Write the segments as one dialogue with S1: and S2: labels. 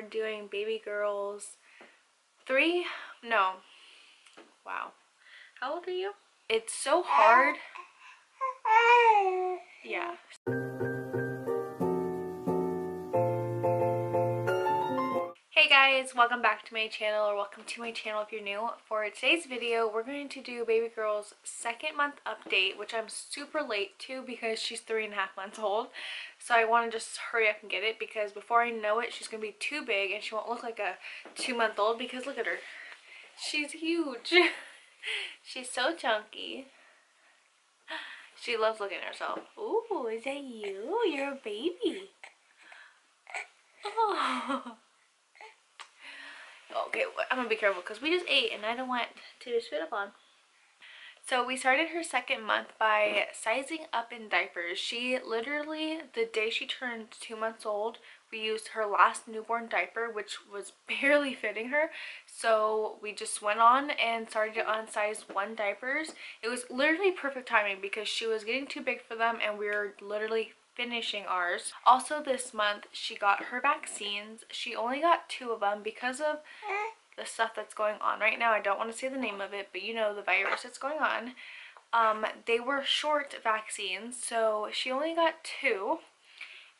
S1: we're doing baby girls. Three? No. Wow. How old are you? It's so hard. Yeah guys, welcome back to my channel or welcome to my channel if you're new. For today's video, we're going to do baby girl's second month update, which I'm super late to because she's three and a half months old. So I want to just hurry up and get it because before I know it, she's going to be too big and she won't look like a two month old because look at her. She's huge. she's so chunky. She loves looking at herself. Ooh, is that you? You're a baby. Oh. Okay, I'm gonna be careful because we just ate and I don't want to spit up on. So we started her second month by sizing up in diapers. She literally, the day she turned two months old, we used her last newborn diaper, which was barely fitting her. So we just went on and started on size one diapers. It was literally perfect timing because she was getting too big for them and we were literally finishing ours. Also this month she got her vaccines. She only got two of them because of the stuff that's going on right now. I don't want to say the name of it, but you know the virus that's going on. Um, they were short vaccines, so she only got two.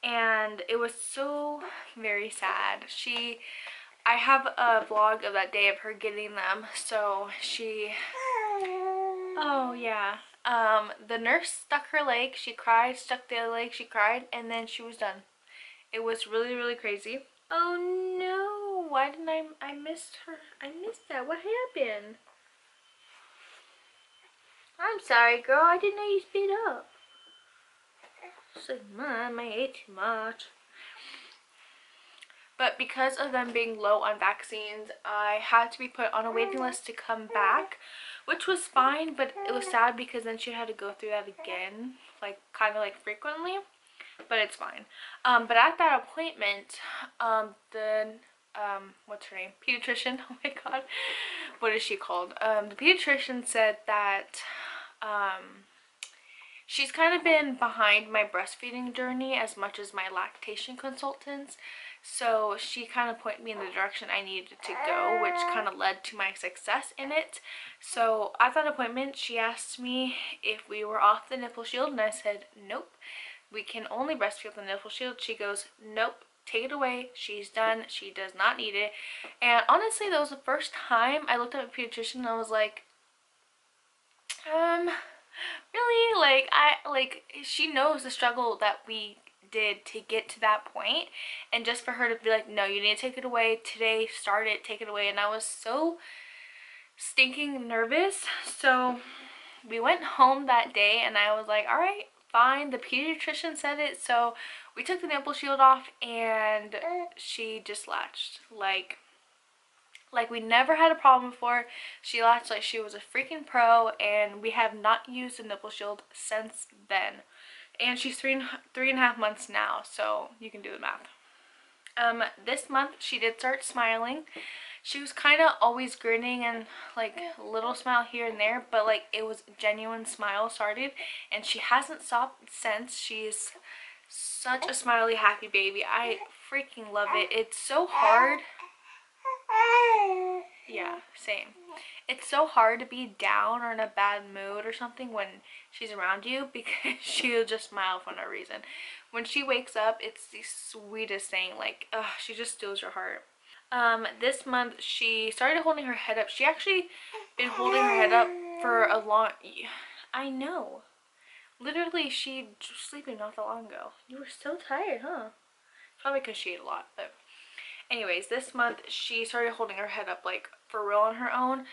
S1: And it was so very sad. She, I have a vlog of that day of her getting them. So she, oh yeah, um, the nurse stuck her leg, she cried, stuck the other leg, she cried, and then she was done. It was really, really crazy. Oh no, why didn't I, I missed her, I missed that, what happened? I'm sorry girl, I didn't know you speed up. It's like, mom, I ate too much. But because of them being low on vaccines, I had to be put on a waiting list to come back which was fine but it was sad because then she had to go through that again like kind of like frequently but it's fine. Um but at that appointment um the um what's her name? Pediatrician oh my god what is she called? Um the pediatrician said that um she's kind of been behind my breastfeeding journey as much as my lactation consultants so she kind of pointed me in the direction I needed to go, which kind of led to my success in it. So at that appointment, she asked me if we were off the nipple shield, and I said, nope. We can only breastfeed the nipple shield. She goes, nope, take it away. She's done. She does not need it. And honestly, that was the first time I looked at a pediatrician and I was like, um, really? Like, I, like, she knows the struggle that we did to get to that point and just for her to be like no you need to take it away. Today start it. Take it away. And i was so stinking nervous. So we went home that day and i was like all right fine. The pediatrician said it so we took the nipple shield off and she just latched. Like like we never had a problem before. She latched like she was a freaking pro and we have not used a nipple shield since then and she's three and, three and a half months now so you can do the math. Um this month she did start smiling. She was kind of always grinning and like little smile here and there but like it was a genuine smile started and she hasn't stopped since. She's such a smiley happy baby. I freaking love it. It's so hard. Yeah same it's so hard to be down or in a bad mood or something when she's around you because she'll just smile for no reason. When she wakes up, it's the sweetest thing. Like, ugh, she just steals your heart. Um, this month, she started holding her head up. She actually been holding her head up for a long... I know. Literally, she sleeping not that long ago. You were so tired, huh? Probably because she ate a lot, but... Anyways, this month, she started holding her head up, like, for real on her own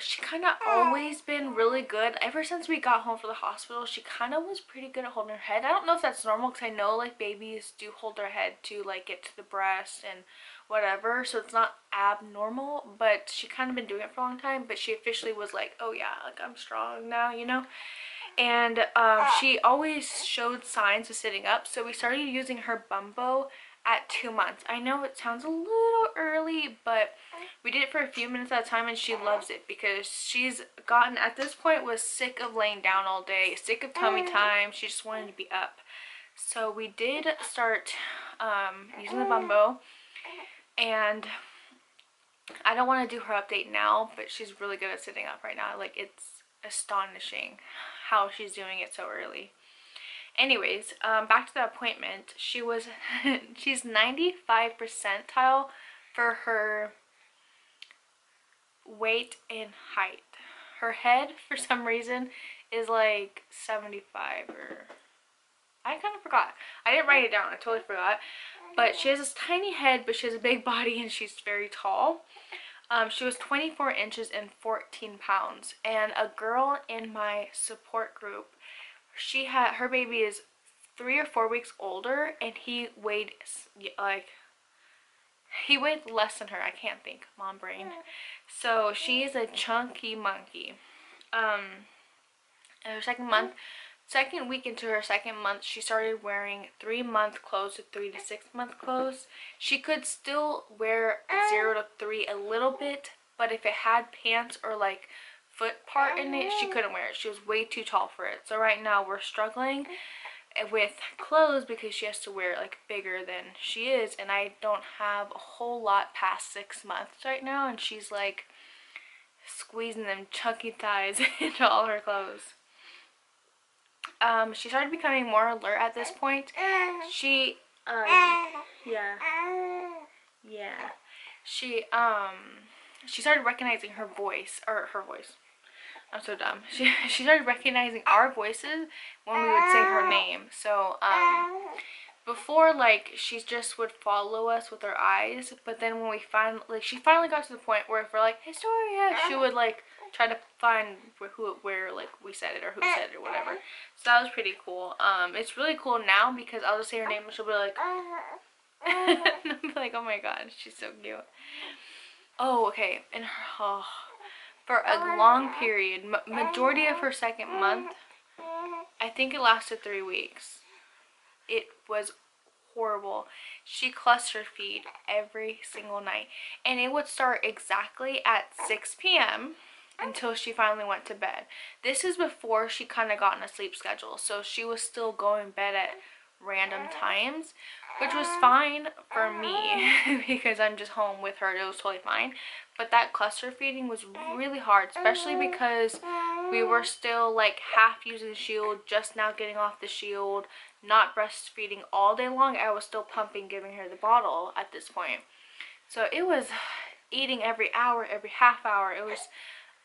S1: she kind of always been really good. Ever since we got home from the hospital she kind of was pretty good at holding her head. I don't know if that's normal because i know like babies do hold their head to like get to the breast and whatever so it's not abnormal but she kind of been doing it for a long time but she officially was like oh yeah like i'm strong now you know? And um, she always showed signs of sitting up so we started using her bumbo at two months. I know it sounds a little early, but we did it for a few minutes at a time and she loves it because she's gotten, at this point, was sick of laying down all day, sick of tummy time. She just wanted to be up. So we did start um, using the bumbo and I don't want to do her update now, but she's really good at sitting up right now. Like, it's astonishing how she's doing it so early. Anyways, um, back to the appointment. She was, she's 95 percentile for her weight and height. Her head, for some reason, is like 75 or... I kind of forgot. I didn't write it down. I totally forgot. But she has this tiny head, but she has a big body and she's very tall. Um, she was 24 inches and 14 pounds. And a girl in my support group, she had, her baby is three or four weeks older and he weighed like, he weighed less than her. I can't think, mom brain. So she's a chunky monkey. Um, in her second month, second week into her second month, she started wearing three month clothes to three to six month clothes. She could still wear zero to three a little bit, but if it had pants or like foot part in it, she couldn't wear it. She was way too tall for it. So right now we're struggling with clothes because she has to wear like bigger than she is and I don't have a whole lot past six months right now and she's like squeezing them chunky thighs into all her clothes. Um, she started becoming more alert at this point. She, um, yeah, yeah. She, um, she started recognizing her voice, or her voice. I'm so dumb. She, she started recognizing our voices when we would say her name. So, um, before, like, she just would follow us with her eyes, but then when we finally, like, she finally got to the point where if we're like, Historia, she would, like, try to find who where like we said it or who said it or whatever so that was pretty cool um it's really cool now because i'll just say her name and she'll be like be like oh my god she's so cute oh okay and her oh, for a long period majority of her second month i think it lasted three weeks it was horrible. She cluster feed every single night. And it would start exactly at 6 p.m until she finally went to bed. This is before she kind of got in a sleep schedule, so she was still going bed at random times, which was fine for me because I'm just home with her. It was totally fine. But that cluster feeding was really hard, especially because we were still like half using the shield, just now getting off the shield, not breastfeeding all day long. I was still pumping, giving her the bottle at this point. So it was eating every hour, every half hour. It was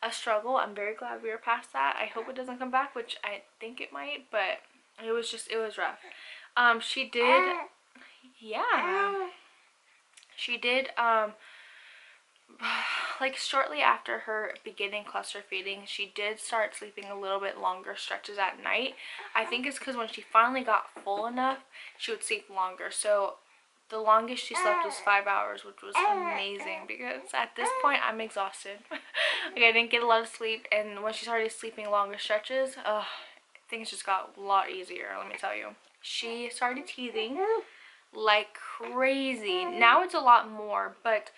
S1: a struggle. I'm very glad we are past that. I hope it doesn't come back, which I think it might, but it was just, it was rough. Um, she did, yeah, she did, um, like shortly after her beginning cluster feeding, she did start sleeping a little bit longer stretches at night. I think it's because when she finally got full enough, she would sleep longer. So the longest she slept was five hours, which was amazing because at this point I'm exhausted. like I didn't get a lot of sleep and when she started sleeping longer stretches, uh, things just got a lot easier, let me tell you. She started teething like crazy. Now it's a lot more, but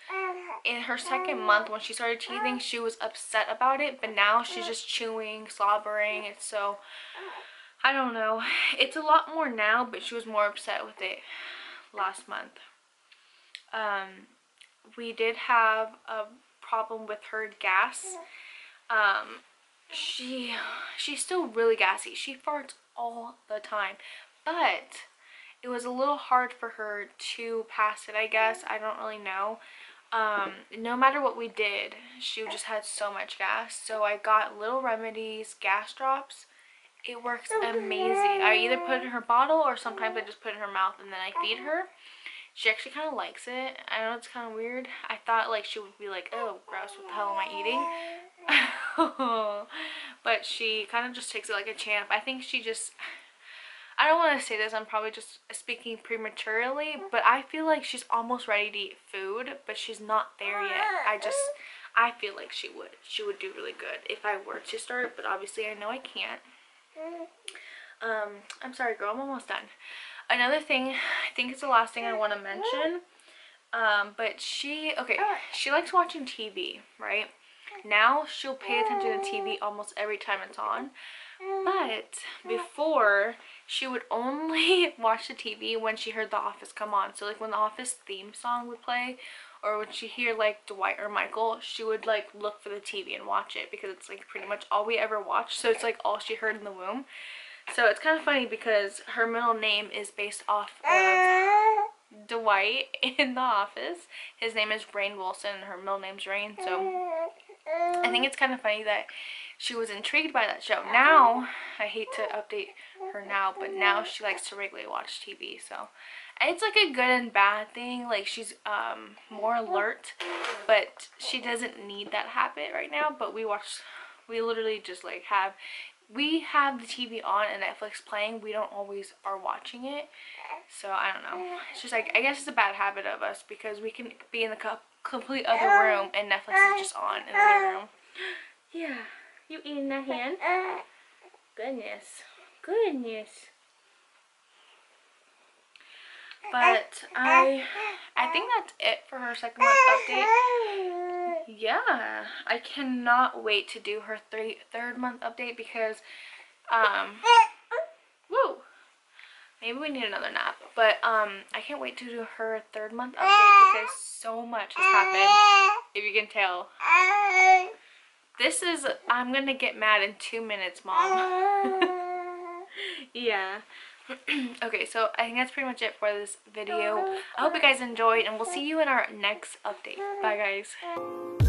S1: in her second month when she started teething, she was upset about it, but now she's just chewing, slobbering, and so I don't know. It's a lot more now, but she was more upset with it last month. Um, we did have a problem with her gas. Um, she she's still really gassy. She farts all the time, but it was a little hard for her to pass it. I guess I don't really know. Um, no matter what we did, she just had so much gas. So I got Little Remedies gas drops it works amazing. I either put it in her bottle or sometimes I just put it in her mouth and then I feed her. She actually kind of likes it. I know it's kind of weird. I thought like she would be like, oh, gross, what the hell am I eating? but she kind of just takes it like a champ. I think she just... I don't want to say this, I'm probably just speaking prematurely, but I feel like she's almost ready to eat food, but she's not there yet. I just, I feel like she would. She would do really good if I were to start, but obviously I know I can't. Um, I'm sorry, girl. I'm almost done. Another thing, I think it's the last thing I want to mention. Um, but she, okay, she likes watching TV, right? Now she'll pay attention to TV almost every time it's on. But before, she would only watch the TV when she heard The Office come on. So like when The Office theme song would play or when she hear like Dwight or Michael, she would like look for the TV and watch it because it's like pretty much all we ever watched. So it's like all she heard in the womb. So it's kind of funny because her middle name is based off of Dwight in The Office. His name is Rainn Wilson and her middle name's Rain. So I think it's kind of funny that she was intrigued by that show. Now, I hate to update her now, but now she likes to regularly watch TV. So it's like a good and bad thing. Like she's um, more alert, but she doesn't need that habit right now. But we watch, we literally just like have we have the TV on and Netflix playing. We don't always are watching it. So I don't know. It's just like, I guess it's a bad habit of us because we can be in the complete other room and Netflix is just on in the other room. Yeah. You eating that hand? Goodness. Goodness. But I I think that's it for her second month update yeah, I cannot wait to do her three, third month update because, um, woo, maybe we need another nap. But, um, I can't wait to do her third month update because so much has happened, if you can tell. This is, I'm gonna get mad in two minutes, Mom. yeah. okay, so I think that's pretty much it for this video. Uh-huh. I hope you guys enjoyed, and we'll uh-huh. see you in our next update. Bye, guys.